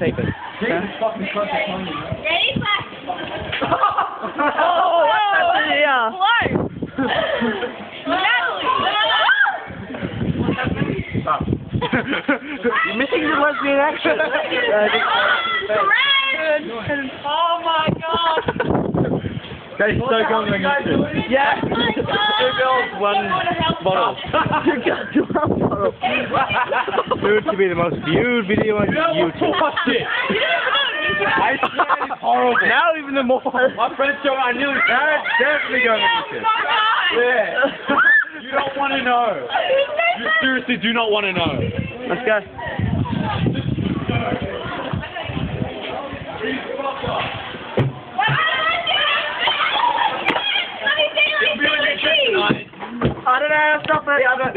tape it. Jesus fucking Christ, it's funny, man. Ready? Flash. Oh, yeah. Stop. You're missing the lesbian action. Oh my god! That is so good when you do. Yeah. Oh Two girls, one bottle. Two girls, one bottle. Dude, to be the most viewed video on YouTube. Watch it. I swear it's horrible. Now even the more. My friends show I knew That's definitely going to be this. Yeah. You don't want to know. You seriously do not want to know. Let's go. I don't know. Stop it.